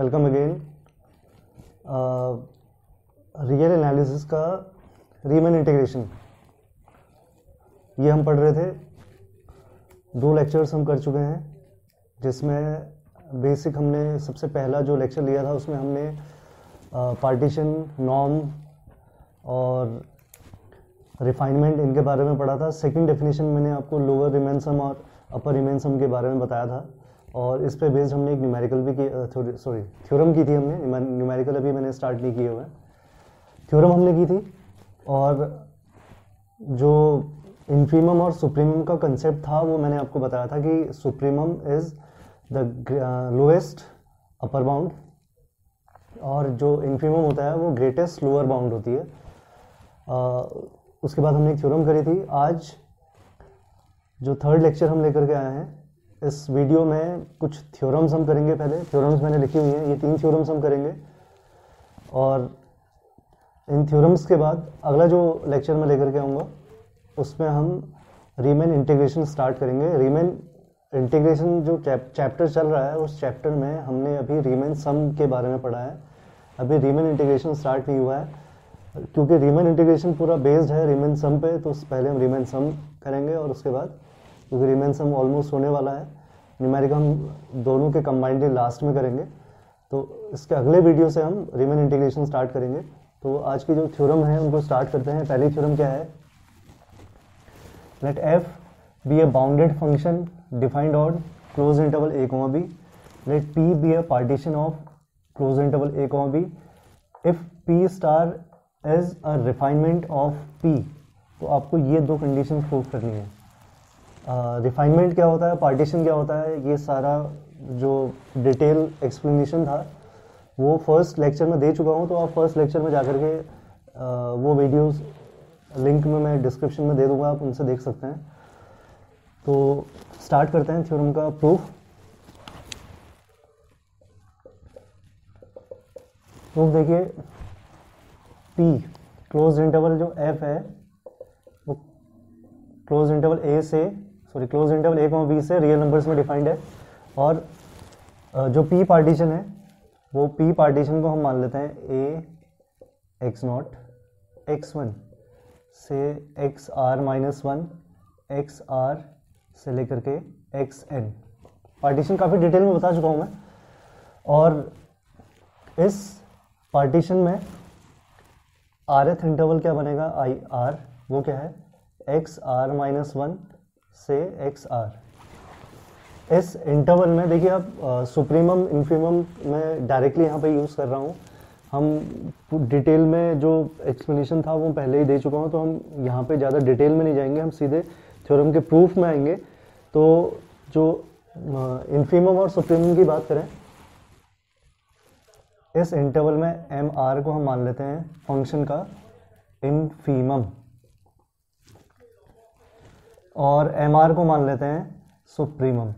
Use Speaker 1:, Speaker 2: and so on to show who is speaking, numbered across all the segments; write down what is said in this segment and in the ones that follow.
Speaker 1: Welcome again. Real analysis का रीमन integration ये हम पढ़ रहे थे। दो लेक्चर्स हम कर चुके हैं, जिसमें बेसिक हमने सबसे पहला जो लेक्चर लिया था, उसमें हमने पार्टीशन नॉर्म और रिफाइनमेंट इनके बारे में पढ़ा था। सेकंड डेफिनेशन मैंने आपको लोअर रिमेन सम और अपर रिमेन सम के बारे में बताया था। और इस पे बेस्ड हमने एक न्यूमेरिकल भी की सॉरी थ्योरम की थी हमने। न्यूमेरिकल अभी मैंने स्टार्ट नहीं किए हुए। थ्योरम हमने की थी और जो इन्फीमम और सुप्रीमम का कंसेप्ट था वो मैंने आपको बताया था कि supremum is the lowest upper bound और जो इन्फीमम होता है वो ग्रेटेस्ट लोअर बाउंड होती है। uh, उसके बाद हमने एक थ्योरम करी थी। आज जो थर्ड लेक्चर हम लेकर के आए हैं इस वीडियो में कुछ थ्योरम्स हम करेंगे पहले। थ्योरम्स मैंने लिखी हुई हैं, ये तीन थ्योरम्स हम करेंगे। और इन थ्योरम्स के बाद अगला जो लेक्चर मैं लेकर के आऊँगा, उसमें हम रीमेन इंटीग्रेशन स्टार्ट करेंगे। रीमेन इंटीग्रेशन जो चैप्टर चल रहा है, उस चैप्टर में हमने अभी रीमेन सम के बारे में पढ़ा है। अभी रीमेन इंटीग्रेशन स्टार्ट नहीं हुआ है, क्योंकि रीमेन इंटीग्रेशन पूरा बेस्ड है रीमेन सम पे तो पहले हम रीमेन सम करेंगे और उसके बाद क्योंकि रीमेन सम ऑलमोस्ट होने वाला है। न्यूमेरिक हम दोनों के कंबाइंडली लास्ट में करेंगे। तो इसके अगले वीडियो से हम रिमेन इंटीग्रेशन स्टार्ट करेंगे। तो आज की जो थ्योरम है, उनको स्टार्ट करते हैं। पहली थ्योरम क्या है? Let f be a bounded function defined on close interval a comma b let P be a partition of close interval a comma b if P star is a refinement of P तो आपको ये दो condition prove करनी है। Refinement क्या होता है partition क्या होता है ये सारा जो डिटेल एक्सप्लेनेशन था वो फ़र्स्ट लेक्चर में दे चुका हूँ तो आप फ़र्स्ट लेक्चर में जाकर के uh, वो वीडियोस लिंक में मैं डिस्क्रिप्शन में दे दूँगा आप उनसे देख सकते हैं। तो स्टार्ट करते हैं थ्योरम का प्रूफ प्रूफ देखिए पी क्लोज इंटरवल जो एफ़ है वो क्लोज इंटरवल ए से sorry close interval a comma b से रियल नंबर्स में डिफाइंड है। और जो पी पार्टीशन है, वो पी पार्टीशन को हम मान लेते हैं a x naught x one से x r minus one x r से लेकर के एक्स एन पार्टीशन काफ़ी डिटेल में बता चुका हूँ मैं। और इस पार्टीशन में आर एथ इंटरवल क्या बनेगा? आई आर वो क्या है? एक्स आर माइनस वन से एक्स आर इस इंटरवल में देखिए आप सुप्रीमम इन्फीमम मैं डायरेक्टली यहाँ पे यूज़ कर रहा हूँ। हम डिटेल में जो एक्सप्लेनेशन था वो पहले ही दे चुका हूँ तो हम यहाँ पे ज़्यादा डिटेल में नहीं जाएँगे, हम सीधे थ्योरम के प्रूफ में आएँगे। तो जो इन्फीमम और सुप्रीमम की बात करें, इस इंटरवल में एम आर को हम मान लेते हैं फ़ंक्शन का इनफीमम और एम आर को मान लेते हैं सुप्रीमम।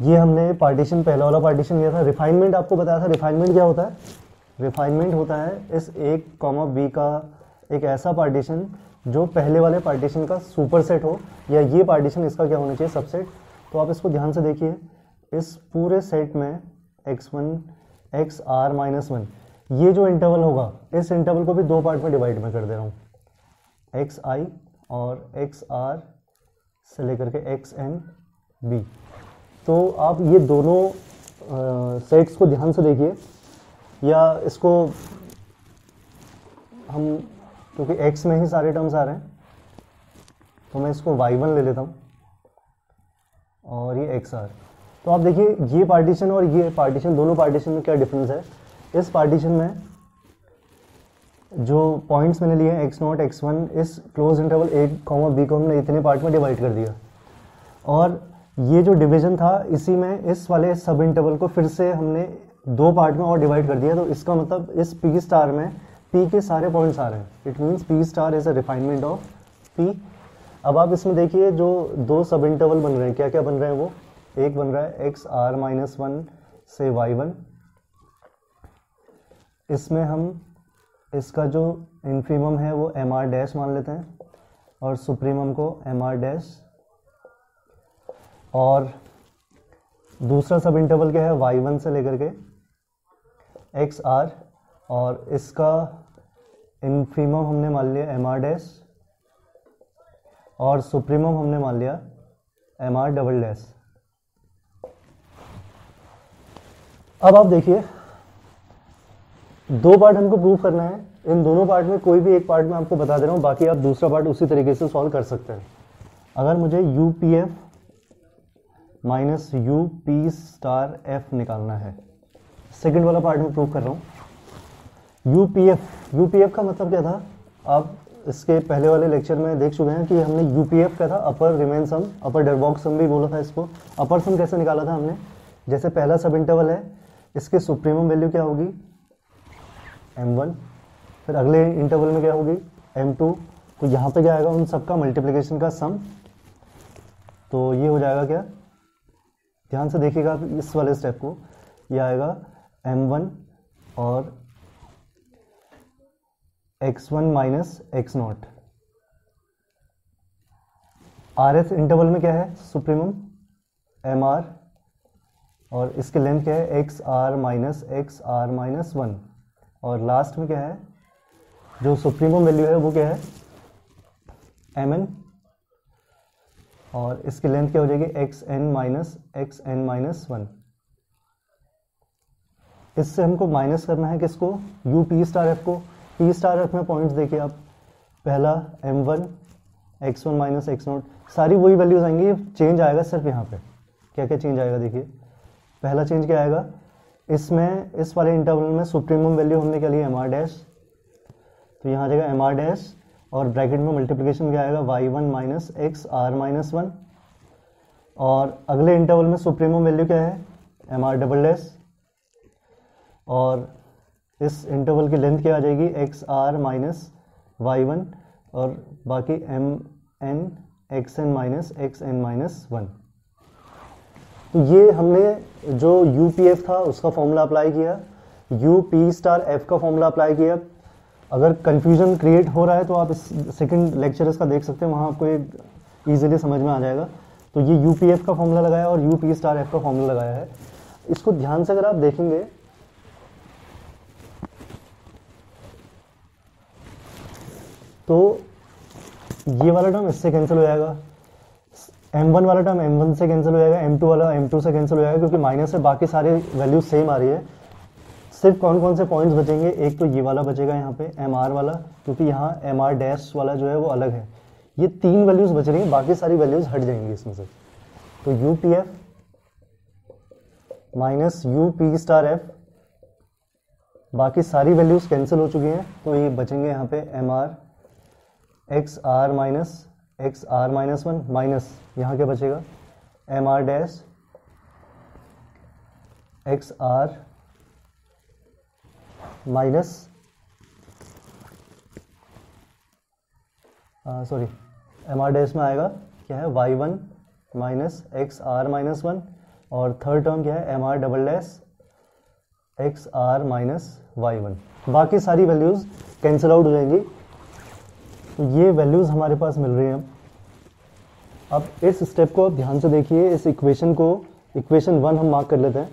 Speaker 1: ये हमने पार्टीशन पहला वाला पार्टीशन लिया था। रिफाइनमेंट आपको बताया था। रिफाइनमेंट क्या होता है? रिफाइनमेंट होता है इस एक कॉमा बी का एक ऐसा पार्टीशन जो पहले वाले पार्टीशन का सुपरसेट हो, या ये पार्टीशन इसका क्या होना चाहिए? सबसेट तो आप इसको ध्यान से देखिए। इस पूरे सेट में x one x r minus one ये जो इंटरवल होगा, इस इंटरवल को भी दो पार्ट में डिवाइड में कर दे रहा हूँ। एक्स आई और एक्स आर से लेकर के एक्स एन बी तो आप ये दोनों सेट्स को ध्यान से देखिए या इसको हम, क्योंकि तो एक्स में ही सारे टर्म्स आ रहे हैं तो मैं इसको वाई वन ले लेता हूँ और ये एक्स आर तो आप देखिए ये पार्टीशन और ये पार्टीशन दोनों पार्टीशन में क्या डिफरेंस है? इस पार्टीशन में जो पॉइंट्स मैंने लिए एक्स नॉट एक्स वन इस close interval a comma b को हमने इतने पार्ट में डिवाइड कर दिया। और ये जो डिवीज़न था, इसी में इस वाले सब इंटरवल को फिर से हमने दो पार्ट में और डिवाइड कर दिया। तो इसका मतलब इस पी स्टार में पी के सारे पॉइंट्स आ रहे हैं। It means P star is a refinement of P अब आप इसमें देखिए, जो दो सब इंटरवल बन रहे हैं क्या क्या बन रहे हैं वो? एक बन रहा है एक्स आर माइनस वन से वाई वन इसमें हम इसका जो इन्फीमम है वो एम आर डैश मान लेते हैं और सुप्रीमम को एम आर डैश और दूसरा सब इंटरवल क्या है? वाई वन से लेकर के एक्स आर और इसका इनफीमम हमने मान लिया एम आर डैश और सुप्रीमम हमने मान लिया एम आर डबल डैश अब आप देखिए दो पार्ट हमको प्रूव करना है। इन दोनों पार्ट में कोई भी एक पार्ट में आपको बता दे रहा हूँ, बाकी आप दूसरा पार्ट उसी तरीके से सॉल्व कर सकते हैं। अगर मुझे U P f minus U P star f निकालना है सेकंड वाला पार्ट में प्रूव कर रहा हूँ। U P f U P f का मतलब क्या था? आप इसके पहले वाले लेक्चर में देख चुके हैं कि हमने यू पी एफ़ क्या था? अपर रिमेन सम अपर डेरबॉक्स सम भी बोला था इसको। अपर सम कैसे निकाला था हमने? जैसे पहला सब इंटरवल है, इसके सुप्रीमम वैल्यू क्या होगी? M1 फिर अगले इंटरवल में क्या होगी? M2 तो यहाँ पे क्या आएगा उन सबका मल्टीप्लिकेशन का सम तो ये हो जाएगा क्या? ध्यान से देखिएगा आप इस वाले स्टेप को। ये आएगा m1 और x1 one minus x naught r s interval में क्या है? सुप्रीमम एम आर और इसकी लेंथ क्या है? X r minus x r minus one और लास्ट में क्या है? जो सुप्रीमम वैल्यू है, वो क्या है? एम एन और इसकी लेंथ क्या हो जाएगी? X n minus x n minus one इससे हमको माइनस करना है किसको? यू पी स्टार एफ़ को। पी स्टार एफ़ में पॉइंट्स देखिए आप। पहला m one x one minus x naught सारी वही वैल्यूज़ आएँगी। चेंज आएगा सिर्फ़ यहाँ पे। क्या क्या चेंज आएगा देखिए। पहला चेंज क्या आएगा? इसमें, इस वाले इंटरवल में सुप्रीमम वैल्यू हमने क्या लिया? एम आर डैश तो यहाँ जाएगा एम आर डैश और ब्रैकेट में मल्टीप्लिकेशन क्या आएगा? Y one minus x r minus one और अगले इंटरवल में सुप्रीमम वैल्यू क्या है? एम आर डबल डैश और इस इंटरवल की लेंथ क्या आ जाएगी? X r minus y one और बाकी m n x n minus x n minus one तो ये हमने जो यू पी एफ़ था, उसका फॉर्मूला अप्लाई किया। यू पी स्टार एफ़ का फॉर्मूला अप्लाई किया। अगर कन्फ्यूज़न क्रिएट हो रहा है तो आप इस सेकंड लेक्चर इसका देख सकते हैं, वहाँ आपको एक ईजिली समझ में आ जाएगा। तो ये यू पी एफ़ का फॉर्मूला लगाया और यू पी स्टार एफ़ का फॉर्मूला लगाया है। इसको ध्यान से अगर आप देखेंगे तो ये वाला टर्म इससे कैंसिल हो जाएगा। M1 वाला टर्म एम वन से कैंसिल हो जाएगा m2 वाला एम टू से कैंसिल हो जाएगा, क्योंकि माइनस से बाकी सारे वैल्यू सेम आ रही है। सिर्फ़ कौन कौन से पॉइंट्स बचेंगे? एक तो ये वाला बचेगा यहाँ पे एम आर वाला, क्योंकि यहाँ एम आर डैश वाला जो है वो अलग है। ये तीन वैल्यूज़ बच रही हैं, बाकी सारी वैल्यूज़ हट जाएँगी इसमें से। तो U P f minus U P star f बाकी सारी वैल्यूज़ कैंसिल हो चुकी हैं तो ये बचेंगे यहाँ पे m r x r minus x r minus one minus यहाँ क्या बचेगा? M r dash x r minus sorry m r dash में आएगा, क्या है? Y one minus x r minus one और थर्ड टर्म क्या है? M r double dash x r minus y one बाकी सारी वैल्यूज़ कैंसिल आउट हो जाएँगी। तो ये वैल्यूज़ हमारे पास मिल रही हैं। अब इस स्टेप को आप ध्यान से देखिए, इस इक्वेशन को इक्वेशन वन हम मार्क कर लेते हैं।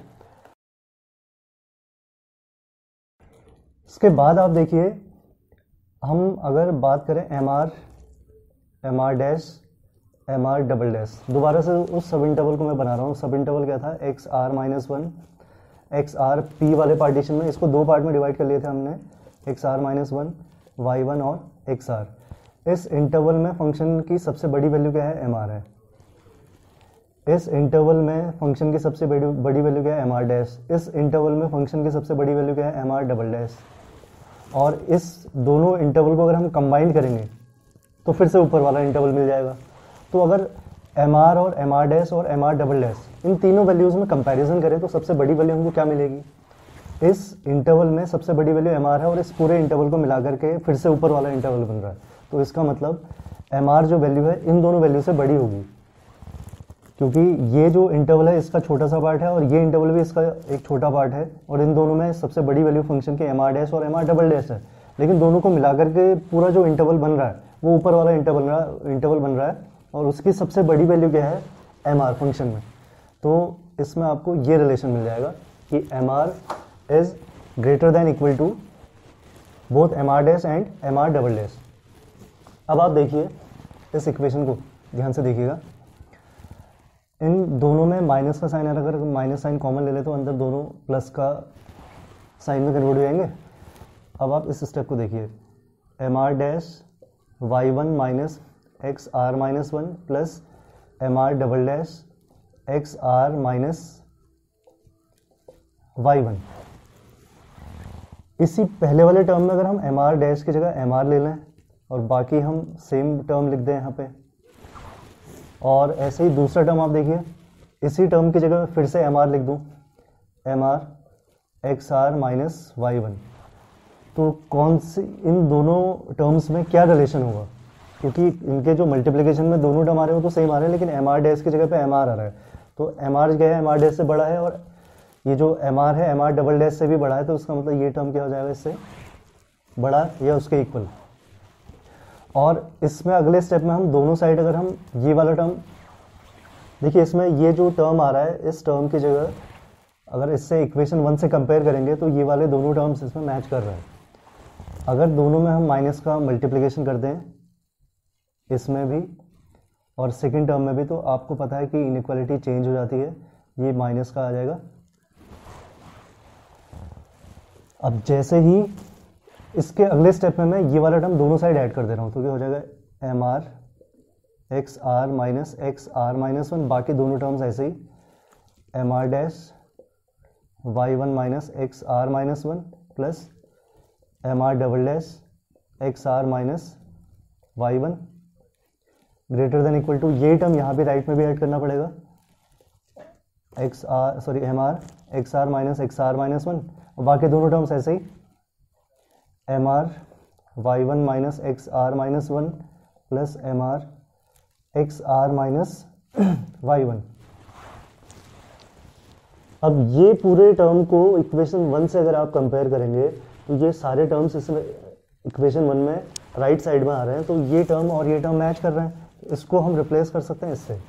Speaker 1: इसके बाद आप देखिए, हम अगर बात करें m r m r dash m r double dash दोबारा से उस सब इंटरवल को मैं बना रहा हूँ। सब इंटरवल क्या था? X r minus one x r P वाले पार्टीशन में, इसको दो पार्ट में डिवाइड कर लिए थे हमने। X r minus one y one और एक्स आर इस इंटरवल में फ़ंक्शन की सबसे बड़ी वैल्यू क्या है? एम आर है। इस इंटरवल में फ़ंक्शन की सबसे बड़ी बड़ी वैल्यू क्या है? एम आर डैश इस इंटरवल में फ़ंक्शन की सबसे बड़ी वैल्यू क्या है? एम आर डबल डैश और इस दोनों इंटरवल को अगर हम कंबाइन करेंगे तो फिर से ऊपर वाला इंटरवल मिल जाएगा। तो अगर एम आर और एम आर डैश और एम आर डबल डैश इन तीनों वैल्यूज़ में कंपैरिजन करें तो सबसे बड़ी वैल्यू हमको क्या मिलेगी? इस इंटरवल में सबसे बड़ी वैल्यू एम आर है और इस पूरे इंटरवल को मिला करके फिर से ऊपर वाला इंटरवल बन रहा है। तो इसका मतलब एमआर जो वैल्यू है, इन दोनों वैल्यू से बड़ी होगी। क्योंकि ये जो इंटरवल है, इसका छोटा सा पार्ट है और ये इंटरवल भी इसका एक छोटा पार्ट है और इन दोनों में सबसे बड़ी वैल्यू फ़ंक्शन के एम आर डैश और एम आर डबल डैश है। लेकिन दोनों को मिलाकर के पूरा जो इंटरवल बन रहा है, वो ऊपर वाला इंटरवल रहा इंटरवल बन रहा है और उसकी सबसे बड़ी वैल्यू क्या है? एम आर फ़ंक्शन में। तो इसमें आपको ये रिलेशन मिल जाएगा कि m r is greater than equal to both m r dash and m r double dash अब आप देखिए इस इक्वेशन को, ध्यान से देखिएगा। इन दोनों में माइनस का साइन अगर माइनस साइन कॉमन ले ले तो अंदर दोनों प्लस का साइन में कन्वर्ट हो जाएँगे। अब आप इस स्टेप को देखिए। M r dash y one minus x r minus one plus m r double dash x r minus y one इसी पहले वाले टर्म में अगर हम एम आर डैश की जगह एम आर ले लें और बाकी हम सेम टर्म लिख दें यहाँ पे। और ऐसे ही दूसरा टर्म आप देखिए, इसी टर्म की जगह फिर से एम आर लिख दूँ। M r x r minus y one तो कौन सी, इन दोनों टर्म्स में क्या रिलेशन होगा? क्योंकि इनके जो मल्टीप्लिकेशन में दोनों टर्म आ रहे हैं तो सेम आ रहे हैं, लेकिन एम आर डैश की जगह पे एम आर आ रहा है। तो एम आर है? एम आर डैश से बड़ा है और ये जो एम आर है एम आर डबल डैश से भी बड़ा है तो उसका मतलब ये टर्म क्या हो जाएगा इससे? बड़ा या उसके इक्वल और इसमें अगले स्टेप में हम दोनों साइड अगर हम ये वाला टर्म देखिए इसमें ये जो टर्म आ रहा है, इस टर्म की जगह अगर इससे इक्वेशन वन से कंपेयर करेंगे तो ये वाले दोनों टर्म्स इसमें मैच कर रहे हैं। अगर दोनों में हम माइनस का मल्टीप्लिकेशन कर दें, इसमें भी और सेकेंड टर्म में भी तो आपको पता है कि इनक्वालिटी चेंज हो जाती है, ये माइनस का आ जाएगा। अब जैसे ही इसके अगले स्टेप में मैं ये वाला टर्म दोनों साइड ऐड कर दे रहा हूँ तो क्या हो जाएगा? M r x r minus x r minus one बाकी दोनों टर्म्स ऐसे ही। M r dash y one minus x r minus one plus m r double dash x r minus y one greater than equal to ये term यहाँ भी right में भी add करना पड़ेगा। X r sorry m r x r minus x r minus one बाकी दोनों terms ऐसे ही। M r y one minus x r minus one plus m r x r minus y one अब ये पूरे term को equation one से अगर आप कंपेयर करेंगे तो ये सारे टर्म्स इसमें इक्वेशन वन में राइट साइड में आ रहे हैं तो ये टर्म और ये टर्म मैच कर रहे हैं। इसको हम रिप्लेस कर सकते हैं इससे।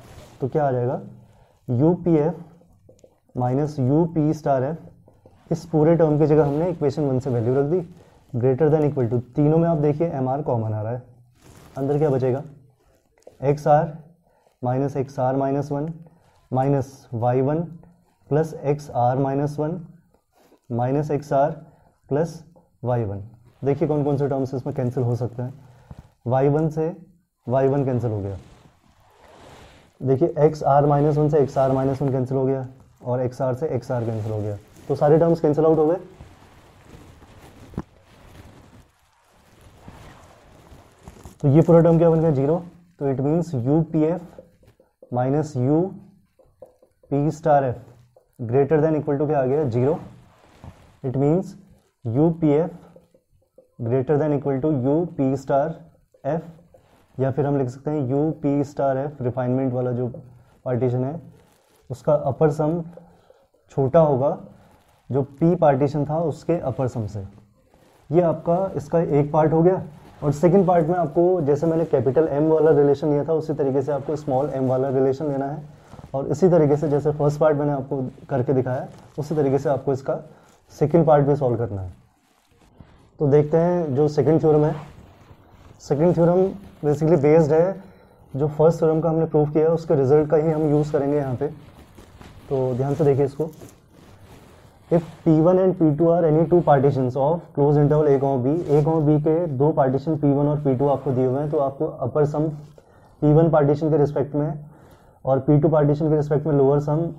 Speaker 1: तो क्या आ जाएगा? U P F minus U P star F इस पूरे टर्म की जगह हमने इक्वेशन वन से वैल्यू रख दी। ग्रेटर देन इक्वल टू तीनों में आप देखिए एम आर कॉमन आ रहा है। अंदर क्या बचेगा? X R minus X R minus one minus Y one plus X R minus one minus X R plus Y one देखिए कौन कौन से टर्म्स इसमें कैंसिल हो सकते हैं। वाई वन से वाई वन कैंसिल हो गया। देखिए एक्स आर माइनस वन से X R minus one cancel हो गया और एक्स आर से एक्स आर कैंसिल हो गया। तो सारे टर्म्स कैंसिल आउट हो गए। तो ये पूरा टर्म क्या बन गया? ज़ीरो तो it means U P F minus U P star F greater than equal to क्या आ गया? Zero it means U P F greater than equal to U P star F या फिर हम लिख सकते हैं U P star F refinement वाला जो पार्टीशन है, उसका अपर सम छोटा होगा, जो पी पार्टीशन था उसके अपर सम से। ये आपका, इसका एक पार्ट हो गया। और सेकंड पार्ट में आपको, जैसे मैंने कैपिटल एम वाला रिलेशन लिया था, उसी तरीके से आपको स्मॉल एम वाला रिलेशन लेना है। और इसी तरीके से जैसे फ़र्स्ट पार्ट मैंने आपको करके दिखाया, उसी तरीके से आपको इसका सेकंड पार्ट भी सॉल्व करना है। तो देखते हैं जो सेकंड थ्योरम है। सेकंड थ्योरम बेसिकली बेस्ड है, जो फ़र्स्ट थ्योरम का हमने प्रूव किया है, उसके रिज़ल्ट का ही हम यूज़ करेंगे यहाँ पे। तो ध्यान से देखिए इसको। If P1 and P2 are any two partition of close interval A comma B A comma B के दो पार्टीशन P1 और P2 आपको दिए हुए हैं तो आपको अपर सम P1 पार्टीशन के रिस्पेक्ट में और P2 पार्टीशन के रिस्पेक्ट में लोअर सम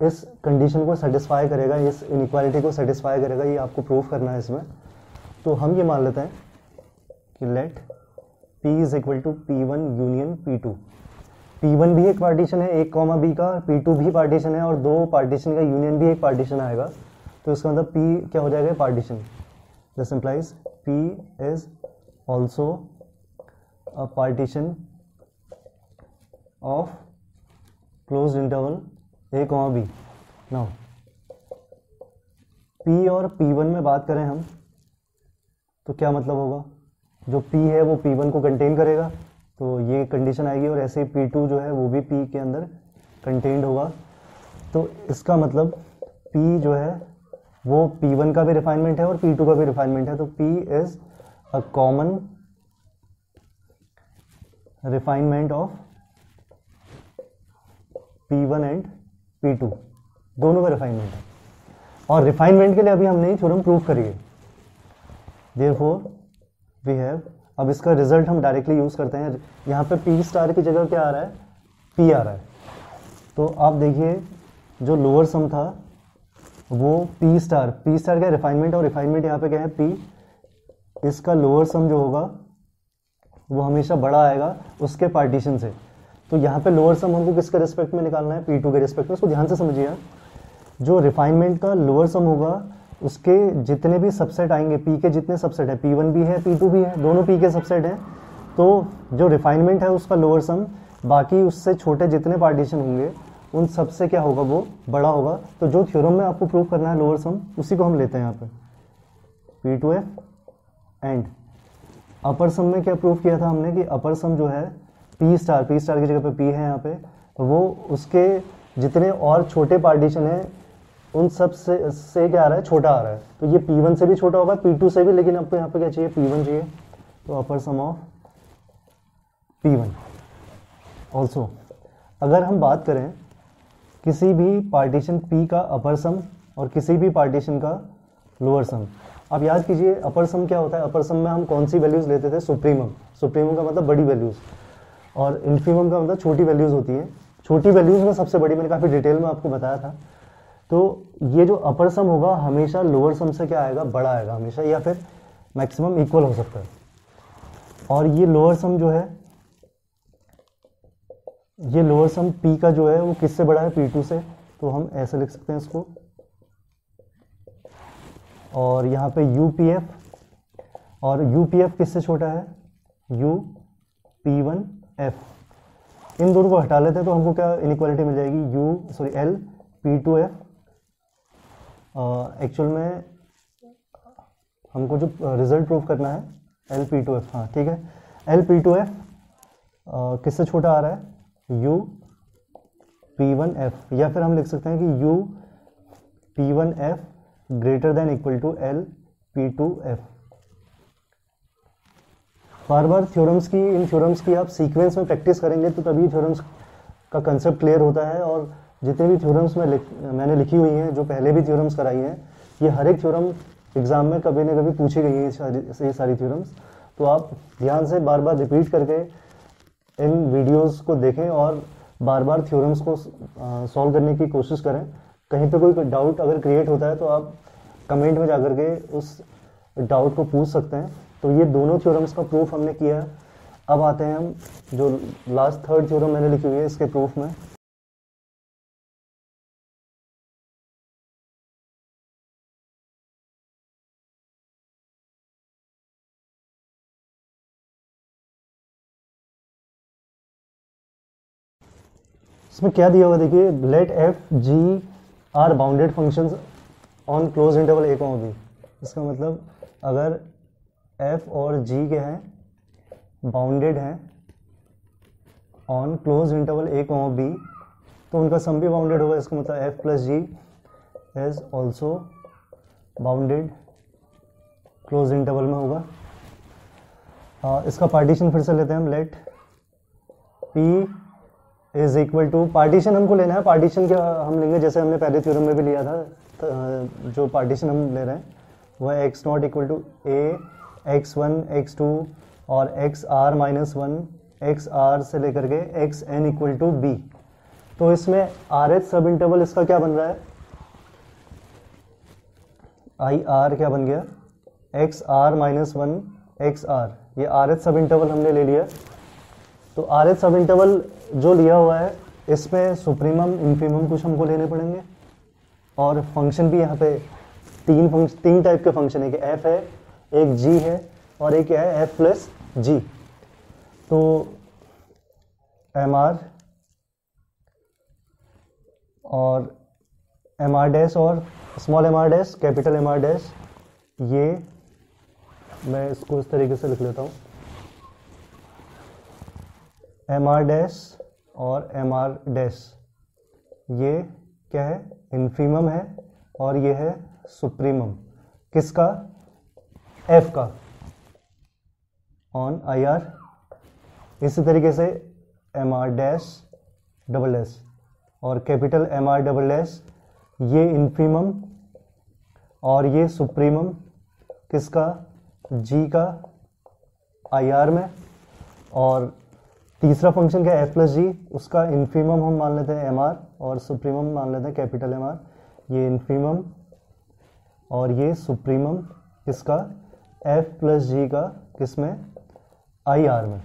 Speaker 1: इस कंडीशन को सेटिस्फाई करेगा, इस इनक्वालिटी को सेटिस्फाई करेगा, ये आपको प्रूफ करना है इसमें। तो हम ये मान लेते हैं कि let P is equal to P one union P two P one भी एक पार्टीशन है, एक कॉमा बी का पी टू भी पार्टीशन है और दो पार्टीशन का यूनियन भी एक पार्टीशन आएगा। तो इसका मतलब पी क्या हो जाएगा? Partition this implies P is also a partition of close interval A comma B now P और पी वन में बात करें हम तो क्या मतलब होगा? जो P है वो P1 को कंटेन करेगा। तो ये कंडीशन आएगी और ऐसे ही पी टू जो है वो भी पी के अंदर कंटेंड होगा। तो इसका मतलब पी जो है वो पी वन का भी रिफाइनमेंट है और पी टू का भी रिफाइनमेंट है। तो P is a common refinement of P one and P two दोनों का रिफाइनमेंट है। और रिफाइनमेंट के लिए अभी हमने थ्योरम प्रूव करी है। फोर वी हैव अब इसका रिज़ल्ट हम डायरेक्टली यूज़ करते हैं। यहाँ पे पी स्टार की जगह क्या आ रहा है? पी आ रहा है। तो आप देखिए, जो लोअर सम था, वो पी स्टार पी स्टार क्या रिफाइनमेंट और रिफाइनमेंट यहाँ पे क्या है? पी इसका लोअर सम जो होगा, वो हमेशा बड़ा आएगा उसके पार्टीशन से। तो यहाँ पे लोअर सम हमको किसके रिस्पेक्ट में निकालना है? पी टू के रिस्पेक्ट में। उसको ध्यान से समझिए जो रिफाइनमेंट का लोअर सम होगा उसके जितने भी सबसेट आएँगे पी के जितने सबसेट हैं पी वन भी है पी टू भी है, दोनों पी के सबसेट हैं तो जो रिफाइनमेंट है उसका लोअर सम बाकी उससे छोटे जितने पार्टीशन होंगे, उन सबसे क्या होगा वो? बड़ा होगा। तो जो थ्योरम में आपको प्रूव करना है लोअर सम उसी को हम लेते हैं यहाँ पे। P two F and upper sum में क्या प्रूव किया था हमने कि अपर सम जो है पी स्टार पी स्टार की जगह पे पी है यहाँ पे, वो उसके जितने और छोटे पार्टीशन हैं उन सबसे से क्या आ रहा है? छोटा आ रहा है। तो ये P1 से भी छोटा होगा P2 से भी, लेकिन आपको यहाँ पे क्या चाहिए? P1 चाहिए। तो अपर सम ऑफ़ P1 ऑल्सो अगर हम बात करें, किसी भी पार्टीशन P का अपर सम और किसी भी पार्टीशन का लोअर सम आप याद कीजिए अपर सम क्या होता है? अपर सम में हम कौन सी वैल्यूज़ लेते थे? सुप्रीमम सुप्रीमम का मतलब बड़ी वैल्यूज़ और इन्फीमम का मतलब छोटी वैल्यूज़ होती है। छोटी वैल्यूज़ में सबसे बड़ी, मैंने काफ़ी डिटेल में आपको बताया था। तो ये जो अपर सम होगा, हमेशा लोअर सम से क्या आएगा? बड़ा आएगा हमेशा, या फिर मैक्सिमम इक्वल हो सकता है। और ये लोअर सम जो है, ये लोअर सम पी का जो है, वो किससे बड़ा है? पी टू से। तो हम ऐसे लिख सकते हैं इसको। और यहाँ पे यू पी एफ़ और यू पी एफ़ किससे छोटा है? यू पी वन एफ़ इन दोनों को हटा लेते हैं तो हमको क्या इनक्वालिटी मिल जाएगी? U sorry L P two F actual में हमको जो रिज़ल्ट प्रूव करना है एल पी टू एफ़ हाँ ठीक है? एल पी टू एफ़ किससे छोटा आ रहा है? यू पी वन एफ़ या फिर हम लिख सकते हैं कि U P one F greater than equal to L P two F बार बार थ्योरम्स की, इन थ्योरम्स की आप सीक्वेंस में प्रैक्टिस करेंगे तो तभी थ्योरम्स का कंसेप्ट क्लियर होता है और जितने भी थ्योरम्स में लिख, मैंने लिखी हुई हैं जो पहले भी थ्योरम्स कराई हैं ये हर एक थ्योरम एग्ज़ाम में कभी ना कभी पूछी गई है ये सारी थ्योरम्स तो आप ध्यान से बार बार रिपीट करके इन वीडियोस को देखें और बार बार थ्योरम्स को सॉल्व करने की कोशिश करें। कहीं पे कोई डाउट अगर क्रिएट होता है तो आप कमेंट में जाकर के उस डाउट को पूछ सकते हैं। तो ये दोनों थ्योरम्स का प्रूफ हमने किया है। अब आते हैं हम जो लास्ट थर्ड थ्योरम मैंने लिखी हुई है इसके प्रूफ में। इसमें क्या दिया हुआ देखिए let F G are bounded functions on close interval A comma B इसका मतलब अगर एफ़ और जी के हैं? बाउंडेड हैं on close interval A comma B तो उनका सम भी बाउंडेड होगा। इसका मतलब F plus G is also bounded close interval में होगा। आ, इसका पार्टीशन फिर से लेते हैं हम let P is equal to partition हमको लेना है। पार्टीशन क्या हम लेंगे? जैसे हमने पहले थ्योरम में भी लिया था जो पार्टीशन हम ले रहे हैं, वह X not equal to A X one X two और X R minus one X R से लेकर के X N equal to B तो इसमें आर एच सब इंटरवल इसका क्या बन रहा है? आई आर क्या बन गया? X R minus one X R ये आर एच सब इंटरवल हमने ले लिया। तो आर एच सब इंटरवल जो लिया हुआ है, इसमें सुप्रीमम इन्फीमम कुछ हमको लेने पड़ेंगे। और फ़ंक्शन भी यहाँ पे तीन फ़ंक्शन तीन टाइप के फ़ंक्शन है। कि एफ़ है, एक जी है और एक है एफ़ प्लस जी तो एम आर और एम आर डैश और small M R dash capital M R dash ये मैं इसको इस तरीके से लिख लेता हूँ। एम आर डैश और एम आर डैश ये क्या है? इन्फीमम है और ये है सुप्रीमम किसका? एफ़ का. ऑन आई आर इसी तरीके से M R dash double S और capital M R double S ये इन्फीमम और ये सुप्रीमम किसका? जी का. आई आर में. और तीसरा फ़ंक्शन क्या है? एफ़ प्लस जी उसका इन्फीमम हम मान लेते हैं एम आर और सुप्रीमम मान लेते हैं कैपिटल एम आर ये इन्फीमम और ये सुप्रीमम किसका एफ़ प्लस जी का किसमें आई आर में।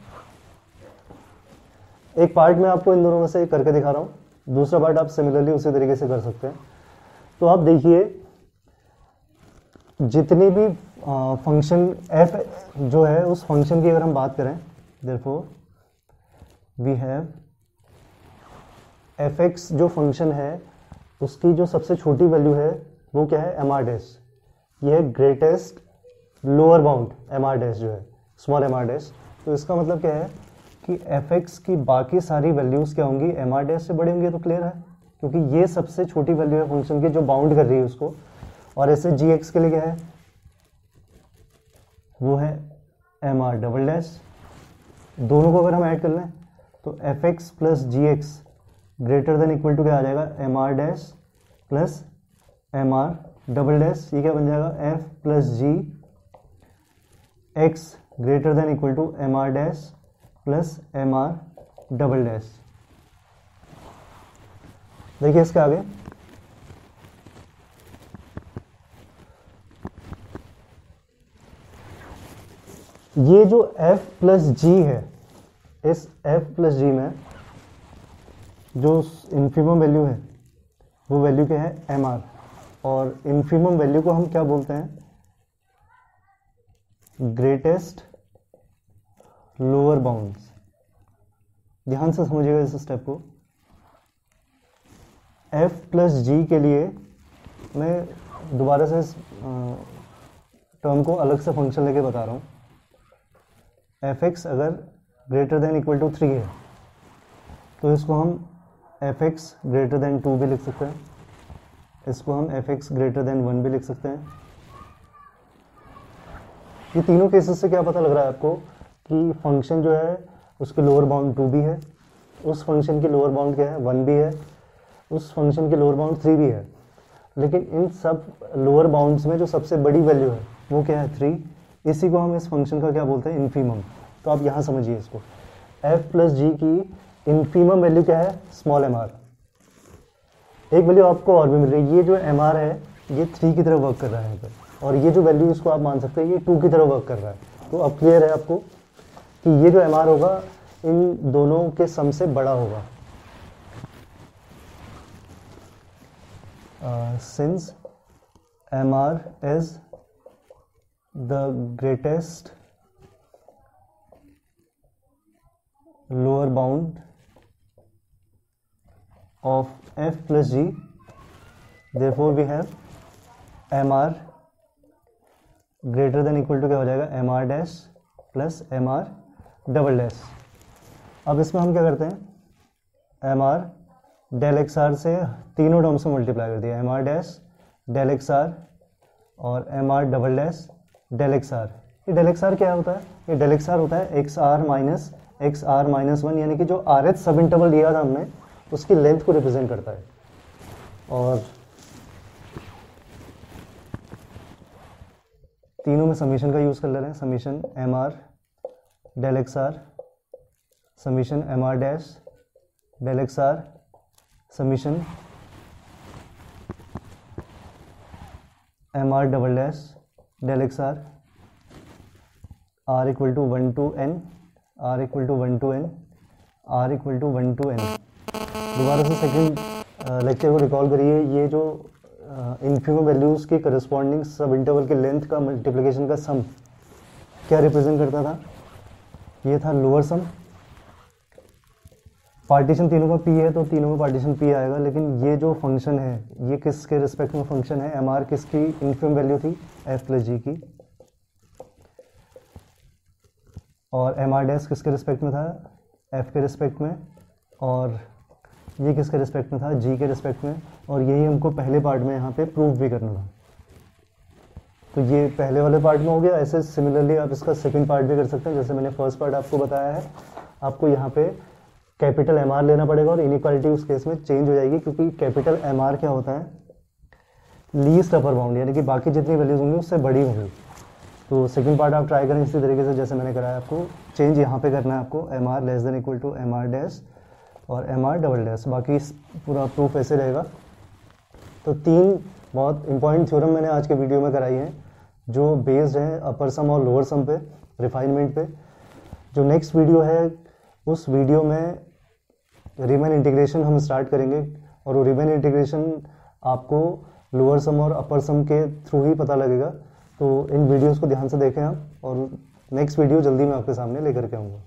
Speaker 1: एक पार्ट में आपको इन दोनों में से करके दिखा रहा हूँ। दूसरा पार्ट आप सिमिलरली उसी तरीके से कर सकते हैं। तो आप देखिए, जितनी भी फ़ंक्शन एफ़ जो है, उस फ़ंक्शन की अगर हम बात करें therefore we have F X जो फ़ंक्शन है, उसकी जो सबसे छोटी वैल्यू है, वो क्या है? एम आर डैश ये है greatest lower bound M R dash जो है स्मॉल एम आर डैश तो इसका मतलब क्या है कि एफ़ एक्स की बाकी सारी वैल्यूज़ क्या होंगी? एम आर डैश से बड़ी होंगी तो क्लियर है, क्योंकि ये सबसे छोटी वैल्यू है फ़ंक्शन की जो बाउंड कर रही है उसको। और ऐसे जी एक्स के लिए क्या है? वो है एम आर डबल डैश दोनों को अगर हम ऐड कर लें तो F X plus G X greater than equal to क्या आ जाएगा? M R dash plus M R double dash ये क्या बन जाएगा? F plus G X greater than equal to M R dash plus M R double dash देखिए इसके आगे। ये जो f प्लस जी है इस f प्लस जी में जो इन्फीमम वैल्यू है, वो वैल्यू क्या है? एम आर और इन्फीमम वैल्यू को हम क्या बोलते हैं? ग्रेटेस्ट लोअर बाउंड्स ध्यान से समझिएगा इस स्टेप को। F प्लस जी के लिए मैं दोबारा से इस टर्म को अलग से फ़ंक्शन लेके बता रहा हूँ। एफ़ एक्स अगर greater than equal to three है। तो इसको हम F X greater than two भी लिख सकते हैं। इसको हम F X greater than one भी लिख सकते हैं। ये तीनों केसेस से क्या पता लग रहा है आपको कि फ़ंक्शन जो है, उसकी लोअर बाउंड टू भी है। उस फ़ंक्शन की लोअर बाउंड क्या है? वन भी है। उस फ़ंक्शन की लोअर बाउंड थ्री भी है। लेकिन इन सब लोअर बाउंड्स में जो सबसे बड़ी वैल्यू है, वो क्या है? थ्री इसी को हम इस फ़ंक्शन का क्या बोलते हैं? इन्फीमम तो आप यहाँ समझिए इसको। एफ़ प्लस जी की इन्फीमम वैल्यू क्या है? स्मॉल एम आर एक वैल्यू आपको और भी मिल रही है। ये जो एम आर है, ये थ्री की तरह वर्क कर रहा है यहाँ पर और ये जो वैल्यू इसको आप मान सकते हैं, ये टू की तरह वर्क कर रहा है। तो अब क्लियर है आपको कि ये जो एम आर होगा, इन दोनों के सम से बड़ा होगा। Since M R is the greatest lower bound of f plus g. Therefore, we have mr greater than equal to क्या हो जाएगा? M R dash plus M R double dash अब इसमें हम क्या करते हैं? M R del X R से तीनों टर्म से मल्टीप्लाई कर दिया। M R dash del X R और M R double dash del X R ये डेल एक्स आर क्या होता है? ये डेल एक्स आर होता है X R minus X R minus one यानी कि जो आर एच सब इंटरवल दिया था हमने, उसकी लेंथ को रिप्रेजेंट करता है। और तीनों में समीशन का यूज़ कर ले रहे हैं। Summation M R del X R summation M R dash del X R summation M R double dash del x R r equal to 1 to n r equal to 1 to n, r equal to 1 to n. दोबारा से second lecture को recall करिए, ये जो infimum values के corresponding सब interval के length का मल्टीप्लिकेशन का सम क्या रिप्रेजेंट करता था? ये था लोअर सम पार्टीशन तीनों का पी है तो तीनों में पार्टीशन पी आएगा, लेकिन ये जो फ़ंक्शन है, ये किसके रिस्पेक्ट में फ़ंक्शन है? एम आर किसकी? इन्फिम वैल्यू थी एफ़ प्लस जी की। और एम आर डैश किसके रिस्पेक्ट में था? एफ़ के रिस्पेक्ट में और ये किसके रिस्पेक्ट में था? जी के रिस्पेक्ट में और यही हमको पहले पार्ट में यहाँ पे प्रूव भी करना था। तो ये पहले वाले पार्ट में हो गया। ऐसे सिमिलरली आप इसका सेकंड पार्ट भी कर सकते हैं। जैसे मैंने फ़र्स्ट पार्ट आपको बताया है, आपको यहाँ पे कैपिटल एम आर लेना पड़ेगा और इनिक्वालिटी उस केस में चेंज हो जाएगी क्योंकि कैपिटल एम आर क्या होता है? लीस्ट अपर बाउंड यानी कि बाकी जितनी वैल्यूज़ होंगी उससे बड़ी होंगी। तो सेकंड पार्ट आप ट्राई करें इसी तरीके से, जैसे मैंने कराया आपको। चेंज यहाँ पे करना है आपको M R less than equal to M R dash और एम आर डबल डैश बाकी पूरा प्रूफ ऐसे रहेगा। तो तीन बहुत इंपॉर्टेंट थ्योरम मैंने आज के वीडियो में कराई हैं, जो बेस्ड है अपर सम और लोअर सम पे रिफाइनमेंट पे। जो नेक्स्ट वीडियो है, उस वीडियो में रिमेन इंटीग्रेशन हम स्टार्ट करेंगे और वो रिमेन इंटीग्रेशन आपको लोअर सम और अपर सम के थ्रू ही पता लगेगा। तो इन वीडियोस को ध्यान से देखें आप और नेक्स्ट वीडियो जल्दी मैं आपके सामने लेकर के आऊँगा।